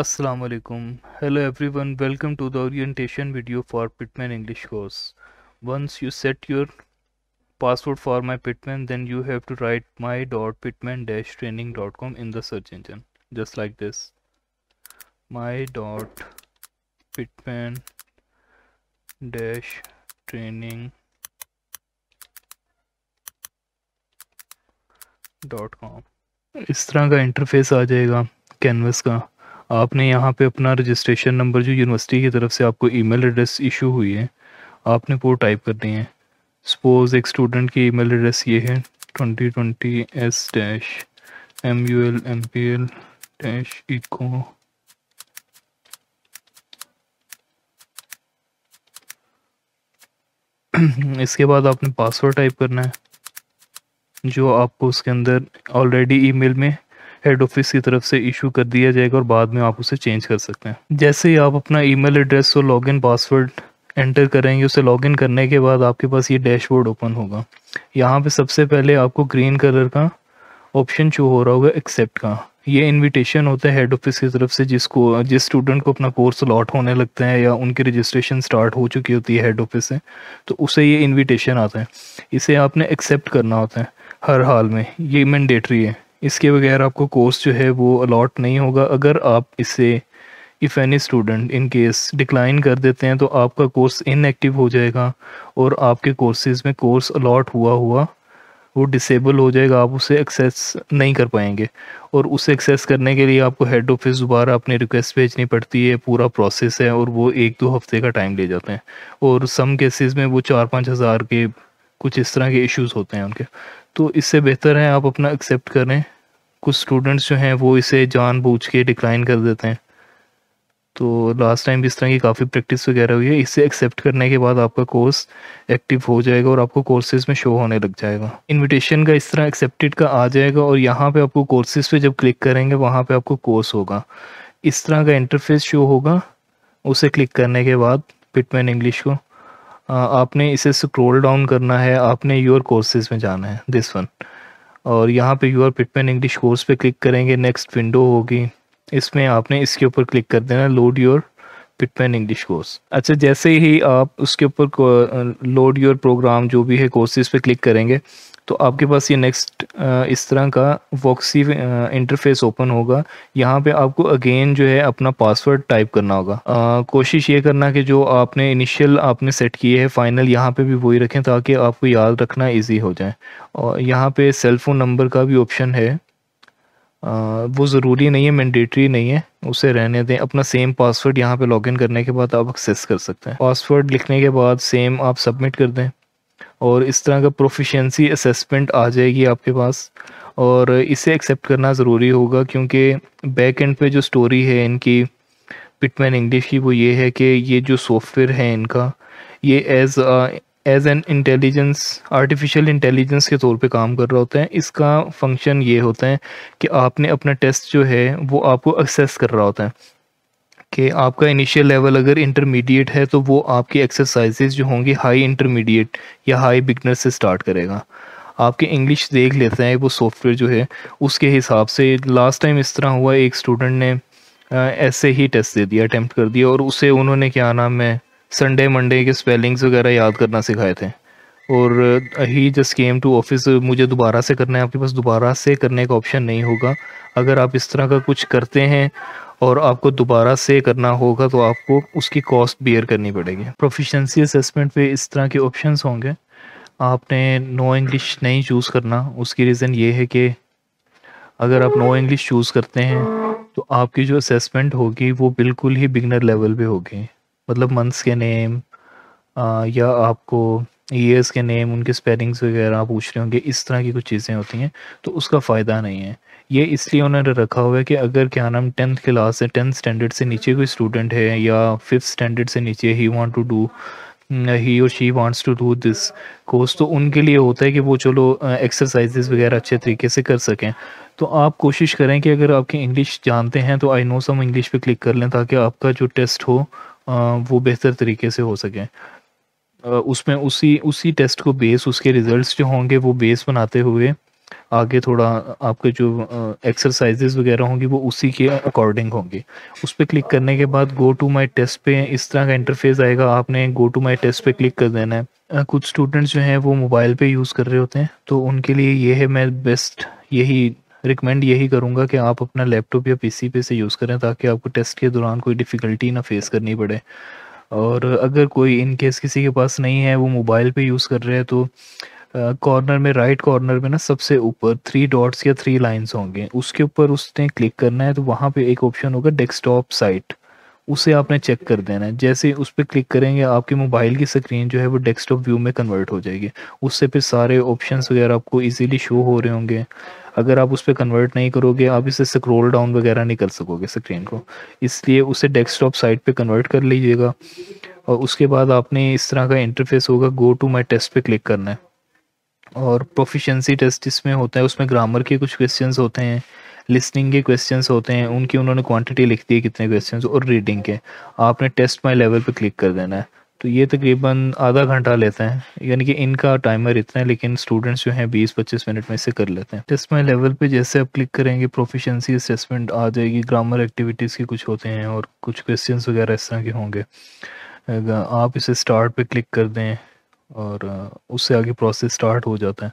असलकम hello everyone welcome to the orientation video for Pitman English course once you set your password for my Pitman then you have to write my dot Pitman dash training dot com in the search engine just like this my dot Pitman dash training dot com इस तरह का interface आ जाएगा Canvas का। आपने यहाँ पे अपना रजिस्ट्रेशन नंबर जो यूनिवर्सिटी की तरफ़ से आपको ईमेल एड्रेस इशू हुई है, आपने वो टाइप करनी है। सपोज़ एक स्टूडेंट की ईमेल एड्रेस ये है twenty twenty S dash M U L M P L dash echo इसके बाद आपने पासवर्ड टाइप करना है, जो आपको उसके अंदर ऑलरेडी ईमेल में हेड ऑफ़िस की तरफ़ से इशू कर दिया जाएगा और बाद में आप उसे चेंज कर सकते हैं। जैसे ही आप अपना ईमेल एड्रेस और लॉगिन पासवर्ड एंटर करेंगे, उसे लॉगिन करने के बाद आपके पास ये डैशबोर्ड ओपन होगा। यहाँ पे सबसे पहले आपको ग्रीन कलर का ऑप्शन शो हो रहा होगा एक्सेप्ट का। ये इनविटेशन होता है हेड ऑफ़िस की तरफ़ से जिसको, जिस स्टूडेंट को अपना कोर्स लॉट होने लगता है या उनकी रजिस्ट्रेशन स्टार्ट हो चुकी होती है हेड ऑफ़िस से तो उसे ये इनविटेशन आता है। इसे आपने एक्सेप्ट करना होता है हर हाल में। ये मैंडेटरी है। इसके बगैर आपको कोर्स जो है वो अलॉट नहीं होगा। अगर आप इसे if any student in case decline कर देते हैं तो आपका कोर्स इनएक्टिव हो जाएगा और आपके कोर्सेज में कोर्स अलॉट हुआ हुआ वो डिसेबल हो जाएगा। आप उसे एक्सेस नहीं कर पाएँगे और उसे एक्सेस करने के लिए आपको हेड ऑफ़िस दोबारा अपनी रिक्वेस्ट भेजनी पड़ती है। पूरा प्रोसेस है और वो एक दो हफ़्ते का टाइम ले जाते हैं और सम केसेस में वो चार पाँच हज़ार के कुछ इस तरह के इश्यूज़ होते हैं उनके। तो इससे बेहतर है आप अपना एक्सेप्ट करें। कुछ स्टूडेंट्स जो हैं वो इसे जान बूझ के डिक्लाइन कर देते हैं। तो लास्ट टाइम भी इस तरह की काफ़ी प्रैक्टिस वगैरह हुई है, इसे एक्सेप्ट करने के बाद आपका कोर्स एक्टिव हो जाएगा और आपको कोर्सेज में शो होने लग जाएगा। इनविटेशन का इस तरह एक्सेप्टेड का आ जाएगा और यहाँ पे आपको कोर्सेज पे जब क्लिक करेंगे, वहाँ पे आपको कोर्स होगा। इस तरह का इंटरफेस शो होगा, उसे क्लिक करने के बाद पिटमैन इंग्लिश को। आपने इसे स्क्रोल डाउन करना है, आपने योर कोर्सेज में जाना है दिस वन और यहाँ पे योर पिटमैन इंग्लिश कोर्स पे क्लिक करेंगे नेक्स्ट विंडो होगी। इसमें आपने इसके ऊपर क्लिक कर देना load your Pitman English course अच्छा जैसे ही आप उसके ऊपर लोड योर प्रोग्राम जो भी है कोर्सेज पे क्लिक करेंगे तो आपके पास ये नेक्स्ट इस तरह का वॉक्सी इंटरफेस ओपन होगा। यहाँ पे आपको अगेन जो है अपना पासवर्ड टाइप करना होगा। कोशिश ये करना कि जो आपने इनिशियल आपने सेट किए हैं फाइनल यहाँ पे भी वही रखें ताकि आपको याद रखना इजी हो जाए। और यहाँ पे सेल फ़ोन नंबर का भी ऑप्शन है। आ, वो ज़रूरी नहीं है मैंडेटरी नहीं है उसे रहने दें। अपना सेम पासवर्ड यहाँ पे लॉगिन करने के बाद आप एक्सेस कर सकते हैं। पासवर्ड लिखने के बाद सेम आप सबमिट कर दें। और इस तरह का प्रोफिशेंसी असेसमेंट आ जाएगी आपके पास। और इसे एक्सेप्ट करना ज़रूरी होगा क्योंकि बैक एंड पे जो स्टोरी है इनकी पिटमैन इंग्लिश की, वो ये है कि ये जो सॉफ्टवेयर है इनका, ये as as an intelligence artificial intelligence के तौर पे काम कर रहा होता है। इसका फ़ंक्शन ये होता है कि आपने अपना टेस्ट जो है, वो आपको एक्सेस कर रहा होता है। कि आपका इनिशियल लेवल अगर इंटरमीडिएट है तो वो आपकी एक्सरसाइजेज जो होंगी हाई इंटरमीडिएट या हाई बिगनर से स्टार्ट करेगा। आपके इंग्लिश देख लेते हैं, वो सॉफ्टवेयर जो है, उसके हिसाब से लास्ट टाइम इस तरह हुआ, एक स्टूडेंट ने ऐसे ही टेस्ट दे दिया अटैम्प्ट कर दिया, और उसे उन्होंने क्या नाम है संडे मंडे के स्पेलिंग्स वगैरह याद करना सिखाए थे। और he just came to office मुझे दोबारा से करना है, आपके पास दोबारा से करने का ऑप्शन नहीं होगा। अगर आप इस तरह का कुछ करते हैं और आपको दोबारा से करना होगा तो आपको उसकी कॉस्ट बियर करनी पड़ेगी। प्रोफिशेंसी असेसमेंट पे इस तरह के ऑप्शंस होंगे। आपने नो इंग्लिश नहीं चूज़ करना। उसकी रीज़न ये है कि अगर आप नो इंग्लिश चूज़ करते हैं तो आपकी जो असेसमेंट होगी वो बिल्कुल ही बिगनर लेवल पे होगी। मतलब मंथ्स के नेम आ, या आपको ईयर्स के नेम उनके स्पेलिंग्स वगैरह पूछ रहे होंगे, इस तरह की कुछ चीज़ें होती हैं तो उसका फ़ायदा नहीं है। ये इसलिए उन्होंने रखा हुआ है कि अगर क्या नाम टेंथ क्लास से टेंथ स्टैंडर्ड से नीचे कोई स्टूडेंट है, या फिफ्थ स्टैंडर्ड से नीचे he want to do he और she wants to do this course तो उनके लिए होता है कि वो चलो एक्सरसाइजेस वगैरह अच्छे तरीके से कर सकें। तो आप कोशिश करें कि अगर आपकी इंग्लिश जानते हैं तो आई नो सम इंग्लिश पे क्लिक कर लें, ताकि आपका जो टेस्ट हो वो बेहतर तरीके से हो सके। उसमें उसी उसी टेस्ट को बेस उसके रिजल्ट्स जो होंगे, वो बेस बनाते हुए आगे थोड़ा आपके जो एक्सरसाइजेज वगैरह होंगी, वो उसी के अकॉर्डिंग होंगी। उस पर क्लिक करने के बाद गो टू माई टेस्ट पे इस तरह का इंटरफेस आएगा। आपने गो टू माई टेस्ट पे क्लिक कर देना है। कुछ स्टूडेंट्स जो हैं, वो मोबाइल पे यूज़ कर रहे होते हैं तो उनके लिए ये है, मैं बेस्ट यही रिकमेंड यही करूँगा कि आप अपना लैपटॉप या पीसी पे से यूज़ करें, ताकि आपको टेस्ट के दौरान कोई डिफ़िकल्टी ना फेस करनी पड़े। और अगर कोई इन केस किसी के पास नहीं है, वो मोबाइल पे यूज़ कर रहे हैं तो कॉर्नर में राइट कॉर्नर में ना सबसे ऊपर थ्री डॉट्स या थ्री लाइंस होंगे। उसके ऊपर उसने क्लिक करना है तो वहाँ पे एक ऑप्शन होगा डेस्कटॉप साइट उसे आपने चेक कर देना है। जैसे उस पर क्लिक करेंगे, आपके मोबाइल की स्क्रीन जो है वो डेस्कटॉप व्यू में कन्वर्ट हो जाएगी। उससे फिर सारे ऑप्शंस वगैरह आपको इजीली शो हो रहे होंगे। अगर आप उस पर कन्वर्ट नहीं करोगे, आप इसे स्क्रोल डाउन वगैरह नहीं कर सकोगे स्क्रीन को। इसलिए उसे डेस्कटॉप साइट पे कन्वर्ट कर लीजिएगा। और उसके बाद आपने इस तरह का इंटरफेस होगा गो टू माई टेस्ट पे क्लिक करना है। और प्रोफिशेंसी टेस्ट इसमें होता है, उसमें ग्रामर के कुछ क्वेश्चंस होते हैं। लिसनिंग के क्वेश्चन होते हैं, उनकी उन्होंने क्वान्टिटी लिख दी है कितने क्वेश्चन और रीडिंग के। आपने टेस्ट माई लेवल पर क्लिक कर देना है। तो ये तकरीबन आधा घंटा लेते हैं, यानी कि इनका टाइमर इतना है, लेकिन स्टूडेंट्स जो हैं बीस पच्चीस मिनट में इसे कर लेते हैं। टेस्ट माई लेवल पे जैसे आप क्लिक करेंगे प्रोफिशेंसी असेसमेंट आ जाएगी ग्रामर एक्टिविटीज़ के कुछ होते हैं और कुछ क्वेश्चन वगैरह इस तरह के होंगे। आप इसे स्टार्ट पे क्लिक कर दें और उससे आगे प्रोसेस स्टार्ट हो जाता है।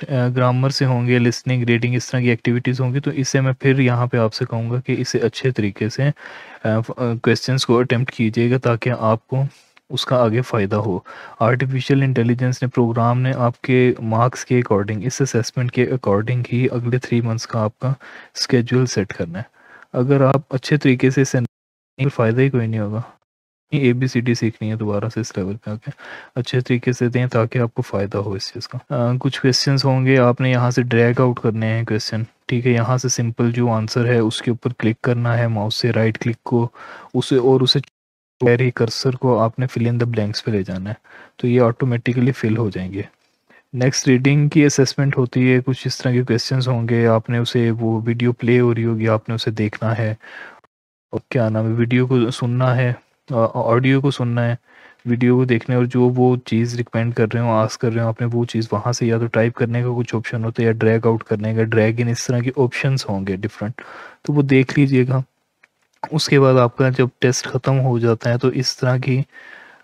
ग्रामर से होंगे लिसनिंग रीडिंग इस तरह की एक्टिविटीज़ होंगी तो इसे मैं फिर यहाँ पे आपसे कहूँगा कि इसे अच्छे तरीके से क्वेश्चंस को अटेम्प्ट कीजिएगा ताकि आपको उसका आगे फ़ायदा हो। आर्टिफिशियल इंटेलिजेंस ने प्रोग्राम ने आपके मार्क्स के अकॉर्डिंग इस असेसमेंट के अकॉर्डिंग ही अगले थ्री मंथ्स का आपका स्केड्यूल सेट करना है। अगर आप अच्छे तरीके से इसे फ़ायदा ही कोई नहीं होगा। ए बी सी डी सीखनी है दोबारा से इस लेवल पे आके। अच्छे तरीके से दें ताकि आपको फ़ायदा हो इस चीज़ का। आ, कुछ क्वेश्चंस होंगे आपने यहाँ से ड्रैग आउट करने हैं क्वेश्चन ठीक है यहाँ से सिंपल जो आंसर है उसके ऊपर क्लिक करना है माउस से राइट क्लिक को उसे और उसे ही कर्सर को आपने फिल इन द ब्लैंक्स पे ले जाना है। तो ये ऑटोमेटिकली फिल हो जाएँगे। नेक्स्ट रीडिंग की असेसमेंट होती है कुछ इस तरह के क्वेश्चंस होंगे आपने उसे वो वीडियो प्ले हो रही होगी आपने उसे देखना है। और क्या नाम है वीडियो को सुनना है। ऑडियो को सुनना है वीडियो को देखने और जो वो चीज़ रिकमेंड कर रहे हो आस कर रहे हो, आपने वो चीज़ वहाँ से या तो टाइप करने का कुछ ऑप्शन होता है या ड्रैग आउट करने का ड्रैग इन इस तरह के ऑप्शंस होंगे डिफरेंट तो वो देख लीजिएगा। उसके बाद आपका जब टेस्ट ख़त्म हो जाता है तो इस तरह की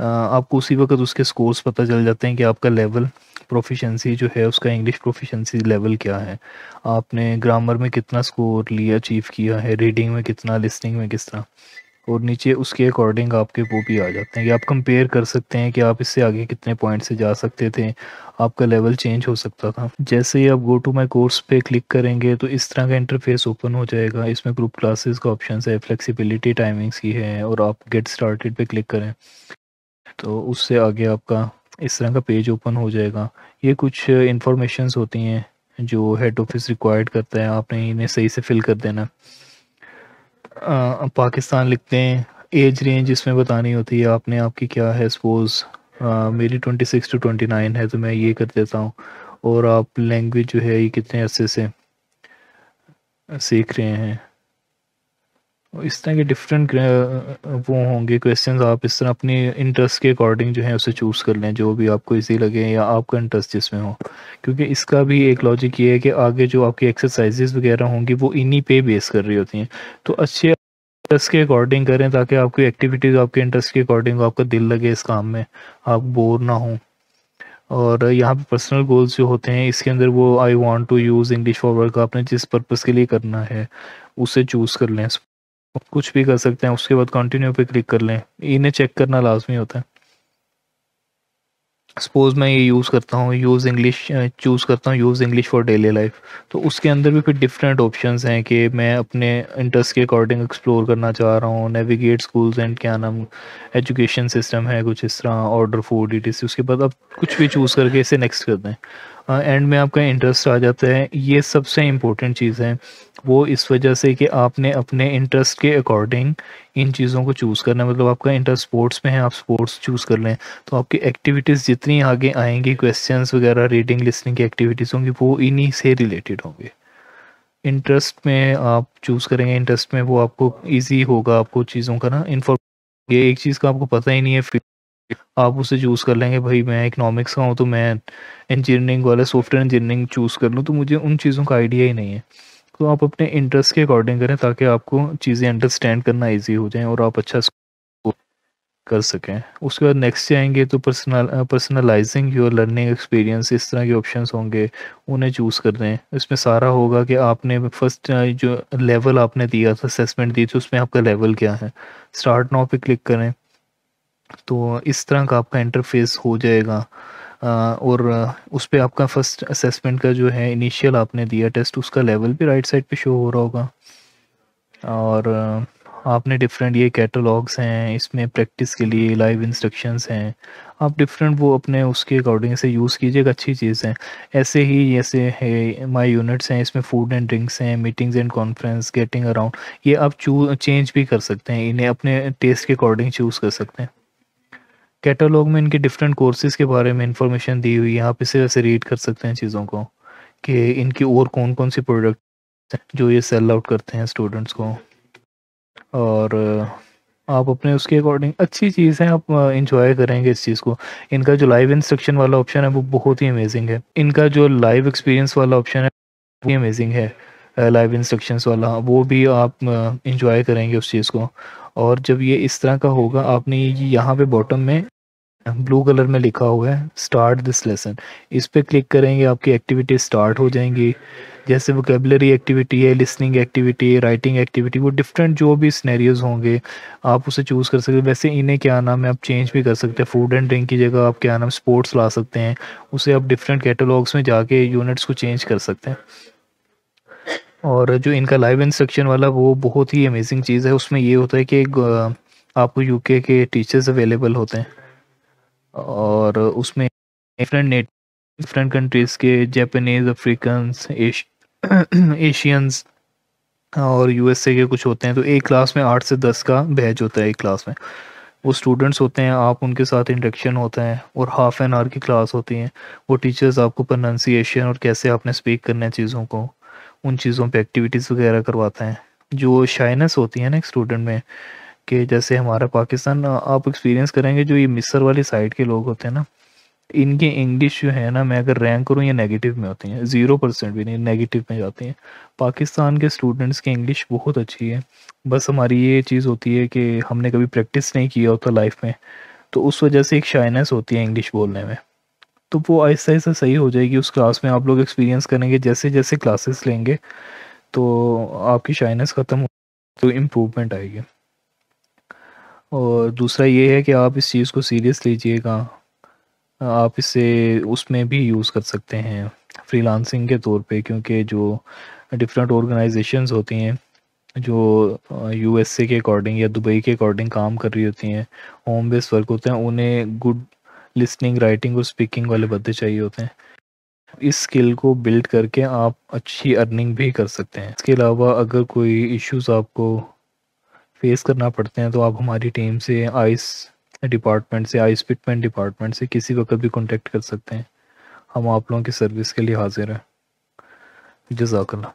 आपको उसी वक्त उसके स्कोर्स पता चल जाते हैं कि आपका लेवल प्रोफिशेंसी जो है, उसका इंग्लिश प्रोफिशेंसी लेवल क्या है। आपने ग्रामर में कितना स्कोर लिया अचीव किया है रीडिंग में कितना लिसनिंग में किस तरह। और नीचे उसके अकॉर्डिंग आपके वो भी आ जाते हैं कि आप कंपेयर कर सकते हैं कि आप इससे आगे कितने पॉइंट से जा सकते थे, आपका लेवल चेंज हो सकता था। जैसे ही आप गो टू माई कोर्स पे क्लिक करेंगे तो इस तरह का इंटरफेस ओपन हो जाएगा। इसमें ग्रुप क्लासेस का ऑप्शन है फ्लेक्सिबिलिटी टाइमिंग्स की है और आप गेट स्टार्टेड पे क्लिक करें तो उससे आगे आपका इस तरह का पेज ओपन हो जाएगा। ये कुछ इंफॉर्मेशंस होती हैं जो हेड ऑफ़िस रिक्वायर्ड करता है। आपने इन्हें सही से फिल कर देना। पाकिस्तान लिखते हैं, एज रेंज इसमें बतानी होती है, आपने आपकी क्या है सपोज़ मेरी twenty six to twenty nine है तो मैं ये कर देता हूँ। और आप लैंग्वेज जो है, ये कितने अरसे से, सीख रहे हैं? इस तरह के डिफरेंट वो होंगे क्वेश्चंस आप इस तरह अपनी इंटरेस्ट के अकॉर्डिंग जो है उसे चूज़ कर लें, जो भी आपको इजी लगे या आपका इंटरेस्ट जिसमें हो। क्योंकि इसका भी एक लॉजिक ये है कि आगे जो आपकी एक्सरसाइजेज वगैरह होंगी, वो इन्हीं पे बेस कर रही होती हैं। तो अच्छे इंटरेस्ट के अकॉर्डिंग करें ताकि आपकी एक्टिविटीज़ आपके इंटरेस्ट के अकॉर्डिंग आपका दिल लगे इस काम में। आप बोर ना हो। और यहाँ पे पर्सनल गोल्स जो होते हैं, इसके अंदर वो I want to use English for work आपने जिस पर्पज़ के लिए करना है, उसे चूज़ कर लें। कुछ भी कर सकते हैं, उसके बाद कंटिन्यू पे क्लिक कर लें। इन्हें चेक करना लाजमी होता है। सपोज़ मैं ये यूज़ करता हूँ यूज़ इंग्लिश चूज़ करता हूँ use English for daily life तो उसके अंदर भी फिर डिफरेंट ऑप्शंस हैं कि मैं अपने इंटरेस्ट के अकॉर्डिंग एक्सप्लोर करना चाह रहा हूँ नेविगेट स्कूल्स एंड क्या नाम एजुकेशन सिस्टम है कुछ इस तरह ऑर्डर फ़ूड इट उसके बाद आप कुछ भी चूज़ करके इसे नेक्स्ट कर दें। एंड में आपका इंटरेस्ट आ जाता है, ये सबसे इम्पोर्टेंट चीज़ है। वो इस वजह से कि आपने अपने इंटरेस्ट के अकॉर्डिंग इन चीज़ों को चूज़ करना मतलब आपका इंटरेस्ट स्पोर्ट्स में है, आप स्पोर्ट्स चूज़ कर लें तो आपकी एक्टिविटीज़ जितनी आगे आएँगी क्वेश्चंस वगैरह रीडिंग लिसनिंग की एक्टिविटीज़ होंगी, वो इन्हीं से रिलेटेड होंगे। इंटरेस्ट में आप चूज़ करेंगे इंटरेस्ट में वो आपको ईजी होगा, आपको चीज़ों का ना इन्फॉर्म ये एक चीज़ का आपको पता ही नहीं है आप उसे चूज़ कर लेंगे, भाई मैं इकोनॉमिक्स का हूँ तो मैं इंजीनियरिंग वाला सॉफ्टवेयर इंजीनियरिंग चूज़ कर लूँ तो मुझे उन चीज़ों का आइडिया ही नहीं है। तो आप अपने इंटरेस्ट के अकॉर्डिंग करें, ताकि आपको चीज़ें अंडरस्टैंड करना ईजी हो जाए और आप अच्छा कर सकें। उसके बाद नेक्स्ट जाएँगे तो personal personalising your learning experience इस तरह के ऑप्शंस होंगे, उन्हें चूज़ कर दें इसमें सारा होगा कि आपने फ़र्स्ट जो लेवल आपने दिया था असेसमेंट दी थी, उसमें आपका लेवल क्या है। स्टार्ट नाउ पे क्लिक करें। तो इस तरह का आपका इंटरफेस हो जाएगा। और उस पर आपका फ़र्स्ट असेसमेंट का जो है इनिशियल आपने दिया टेस्ट उसका लेवल भी राइट साइड पे शो हो रहा होगा। और आपने डिफरेंट ये कैटलॉग्स हैं, इसमें प्रैक्टिस के लिए लाइव इंस्ट्रक्शंस हैं। आप डिफरेंट वो अपने उसके अकॉर्डिंग से यूज़ कीजिएगा अच्छी चीज़ है। ऐसे ही जैसे है माई यूनिट्स हैं, इसमें फ़ूड एंड ड्रिंक्स हैं meetings and conference getting around ये आप चू चेंज भी कर सकते हैं, इन्हें अपने टेस्ट के अकॉर्डिंग चूज़ कर सकते हैं। कैटलॉग में इनके डिफरेंट कोर्सेज़ के बारे में इंफॉर्मेशन दी हुई है। आप इसे वैसे रीड कर सकते हैं चीज़ों को कि इनकी और कौन कौन सी प्रोडक्ट जो ये सेल आउट करते हैं स्टूडेंट्स को। और आप अपने उसके अकॉर्डिंग अच्छी चीज़ है, आप इंजॉय करेंगे इस चीज़ को। इनका जो लाइव इंस्ट्रक्शन वाला ऑप्शन है वो बहुत ही अमेजिंग है। इनका जो लाइव एक्सपीरियंस वाला ऑप्शन है, वो अमेजिंग है लाइव इंस्ट्रक्शंस वाला। वो भी आप इंजॉय करेंगे उस चीज़ को। और जब ये इस तरह का होगा, आपने यहाँ पे बॉटम में ब्लू कलर में लिखा हुआ है स्टार्ट दिस लेसन इस पर क्लिक करेंगे, आपकी एक्टिविटी स्टार्ट हो जाएँगी। जैसे वोकेबलरी एक्टिविटी है लिसनिंग एक्टिविटी है राइटिंग एक्टिविटी वो डिफरेंट जो भी स्नैरियोज होंगे, आप उसे चूज़ कर सकते हैं। वैसे इन्हें क्या नाम है, आप चेंज भी कर सकते हैं। फ़ूड एंड ड्रिंक की जगह आप क्या नाम स्पोर्ट्स ला सकते हैं। उसे आप डिफरेंट कैटलॉग्स में जाके यूनिट्स को चेंज कर सकते हैं। और जो इनका लाइव इंस्ट्रक्शन वाला, वो बहुत ही अमेजिंग चीज़ है। उसमें ये होता है कि आपको यूके के टीचर्स अवेलेबल होते हैं। और उसमें डिफरेंट नेट डिफरेंट कंट्रीज़ के जापानीज़ अफ्रीकन्स एशियंस और यूएसए के कुछ होते हैं तो एक क्लास में आठ से दस का बैच होता है एक क्लास में। वो स्टूडेंट्स होते हैं, आप उनके साथ इंडक्शन होता है और हाफ़ एन आवर की क्लास होती है। वो टीचर्स आपको प्रोनाउंसिएशन और कैसे आपने स्पीक करना है चीज़ों को, उन चीज़ों पे एक्टिविटीज़ वगैरह करवाते हैं। जो शाइनेस होती है ना एक स्टूडेंट में कि जैसे हमारा पाकिस्तान, आप एक्सपीरियंस करेंगे जो ये मिस्र वाली साइड के लोग होते हैं ना, इनकी इंग्लिश जो है ना, मैं अगर रैंक करूँ, ये नेगेटिव में होती हैं ज़ीरो परसेंट भी नहीं नेगेटिव में जाती हैं। पाकिस्तान के स्टूडेंट्स की इंग्लिश बहुत अच्छी है। बस हमारी ये चीज़ होती है कि हमने कभी प्रैक्टिस नहीं किया होता लाइफ में तो उस वजह से एक शाइनेस होती है इंग्लिश बोलने में। तो वो आहिस्ता आहिस्ता सही हो जाएगी उस क्लास में, आप लोग एक्सपीरियंस करेंगे, जैसे जैसे क्लासेस लेंगे तो आपकी शाइनेस ख़त्म हो तो इम्प्रूवमेंट आएगी। और दूसरा ये है कि आप इस चीज़ को सीरियस लीजिएगा। आप इसे उसमें भी यूज़ कर सकते हैं, फ्रीलांसिंग के तौर पे, क्योंकि जो डिफरेंट ऑर्गेनाइजेशंस होती हैं, जो यूएसए के अकॉर्डिंग या दुबई के अकॉर्डिंग काम कर रही होती हैं, होम बेस्ड वर्क होते हैं, उन्हें गुड लिसनिंग, राइटिंग और स्पीकिंग वाले बंदे चाहिए होते हैं। इस स्किल को बिल्ड करके आप अच्छी अर्निंग भी कर सकते हैं। इसके अलावा अगर कोई इश्यूज़ आपको फेस करना पड़ते हैं तो आप हमारी टीम से आइस डिपार्टमेंट से आइस फिटमेंट डिपार्टमेंट से किसी वक्त भी कॉन्टेक्ट कर सकते हैं। हम आप लोगों की सर्विस के लिए हाजिर हैं। जजाकल्ला